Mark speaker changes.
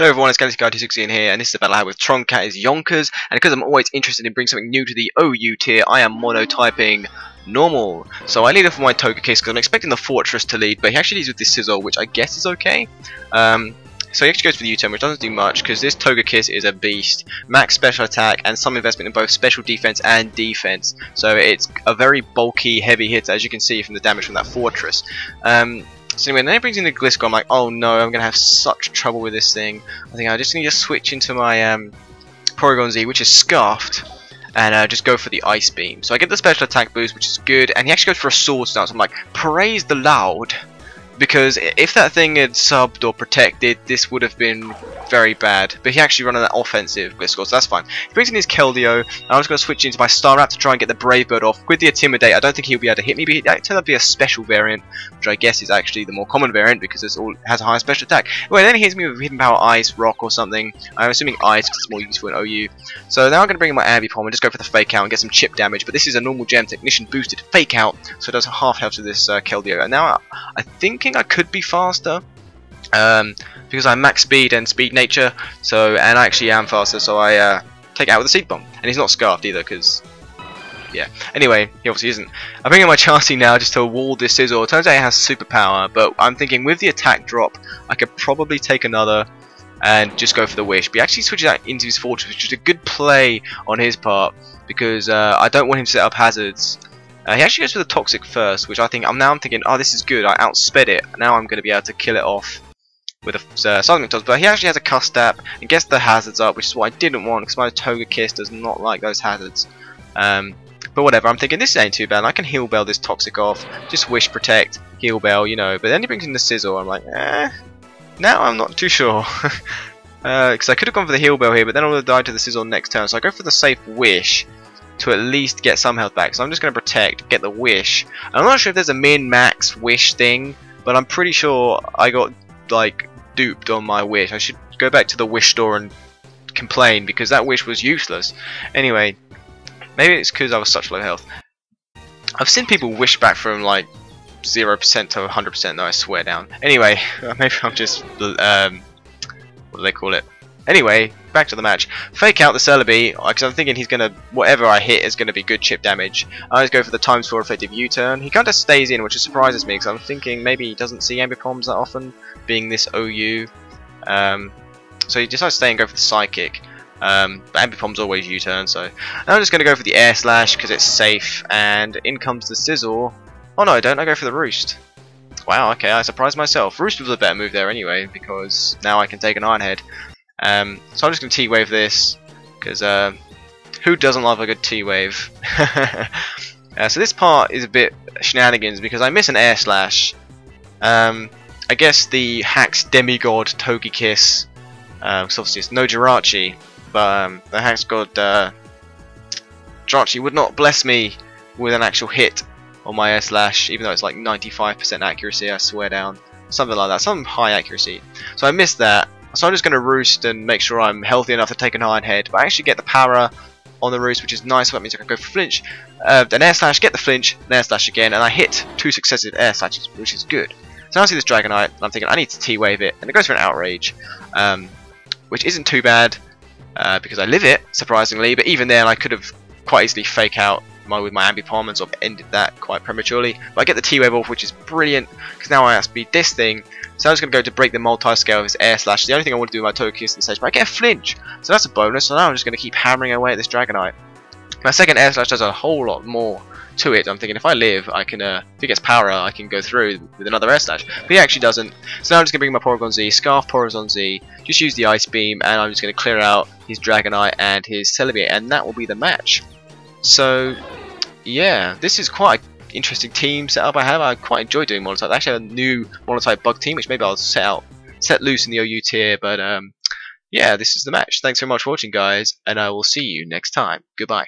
Speaker 1: Hello everyone, it's Galaxy Guy 216 here, and this is a battle I have with Troncat is Yonkers, and because I'm always interested in bringing something new to the OU tier, I am monotyping normal. So I lead off with my Togekiss because I'm expecting the Forretress to lead, but he actually leads with this Scizor, which I guess is okay. Um, so he actually goes for the U-turn, which doesn't do much, because this Togekiss is a beast. Max special attack, and some investment in both special defense and defense. So it's a very bulky, heavy hitter, as you can see from the damage from that Forretress. Um, so anyway, then it brings in the Gliscor. I'm like, oh no, I'm gonna have such trouble with this thing. I think I just need to switch into my um, Porygon Z, which is scarfed, and uh, just go for the Ice Beam. So I get the special attack boost, which is good, and he actually goes for a Swords Dance. I'm like, praise the loud because if that thing had subbed or protected, this would have been very bad. But he actually run on that offensive Gliscor, so that's fine. He brings in his Keldeo, and I'm just going to switch into my Star Staraptor to try and get the Brave Bird off. With the Intimidate, I don't think he'll be able to hit me, but out be a special variant, which I guess is actually the more common variant because it all has a higher special attack. Well, then he hits me with Hidden Power Ice, Rock, or something. I'm assuming Ice because it's more useful in OU. So now I'm going to bring in my Ambipom and just go for the Fake Out and get some chip damage, but this is a normal Gem Technician boosted Fake Out, so it does half health to this uh, Keldeo. And now I'm thinking I could be faster um, because I'm max speed and speed nature so and I actually am faster so I uh, take out with a seed bomb. And he's not scarfed either because yeah. Anyway he obviously isn't. I'm bringing my Chansey now just to wall this Scizor turns out it has superpower but I'm thinking with the attack drop I could probably take another and just go for the wish. But he actually switches that into his Forretress which is a good play on his part because uh, I don't want him to set up hazards. Uh, he actually goes for the Toxic first, which I think I'm now I'm thinking, oh, this is good. I outsped it. Now I'm going to be able to kill it off with a uh, Seismic Toss. But he actually has a Custap and gets the hazards up, which is what I didn't want because my Togekiss does not like those hazards. Um, but whatever, I'm thinking this ain't too bad. I can Heal Bell this Toxic off, just Wish Protect, Heal Bell, you know. But then he brings in the sizzle. I'm like, eh. Now I'm not too sure. Because uh, I could have gone for the Heal Bell here, but then I would have died to the sizzle next turn. So I go for the safe Wish to at least get some health back. So I'm just going to protect, get the wish. I'm not sure if there's a min-max wish thing, but I'm pretty sure I got like duped on my wish. I should go back to the wish store and complain because that wish was useless. Anyway, maybe it's because I was such low health. I've seen people wish back from like 0% to 100% though, I swear down. Anyway, maybe I'm just, um, what do they call it? Anyway, back to the match. Fake out the Celebi, because I'm thinking he's going to, whatever I hit is going to be good chip damage. I just go for the times 4 effective U-turn. He kind of stays in, which surprises me, because I'm thinking maybe he doesn't see Ambipoms that often, being this OU. Um, so he decides to stay and go for the Psychic. Um, but Ambipom's always U-turn, so I'm just going to go for the Air Slash because it's safe, and in comes the Sizzle. Oh no, I don't, I go for the Roost. Wow, okay, I surprised myself. Roost was a better move there anyway, because now I can take an Iron Head. Um, so I'm just going to T-Wave this, because uh, who doesn't love a good T-Wave? uh, so this part is a bit shenanigans because I miss an Air Slash. Um, I guess the Hacks Demigod Togekiss, uh, obviously it's no Jirachi, but um, the Hacks God uh, Jirachi would not bless me with an actual hit on my Air Slash, even though it's like 95% accuracy, I swear down. Something like that, some high accuracy. So I missed that, so I'm just going to roost and make sure I'm healthy enough to take an Iron Head. But I actually get the power on the roost, which is nice. So that means I can go for flinch, uh, an air slash, get the flinch, an air slash again, and I hit two successive air slashes, which is good. So now I see this Dragonite, and I'm thinking I need to T-Wave it, and it goes for an Outrage, um, which isn't too bad uh, because I live it, surprisingly. But even then, I could have quite easily fake out my, with my Ambipom and sort of ended that quite prematurely. But I get the T-Wave off, which is brilliant because now I outspeed this thing so I'm just going to go to break the multi-scale of his air slash. The only thing I want to do with my Togekiss in stage, but I get a flinch. So that's a bonus. So now I'm just going to keep hammering away at this Dragonite. My second air slash does a whole lot more to it. I'm thinking if I live, I can, uh, if he gets power, I can go through with another air slash. But he actually doesn't. So now I'm just going to bring my Porygon Z, Scarf Porygon Z, just use the Ice Beam, and I'm just going to clear out his Dragonite and his Celebi, and that will be the match. So, yeah, this is quite interesting team setup I have. I quite enjoy doing monotype. I actually have a new monotype bug team, which maybe I'll set out, set loose in the OU tier. But um, yeah, this is the match. Thanks very much for watching, guys, and I will see you next time. Goodbye.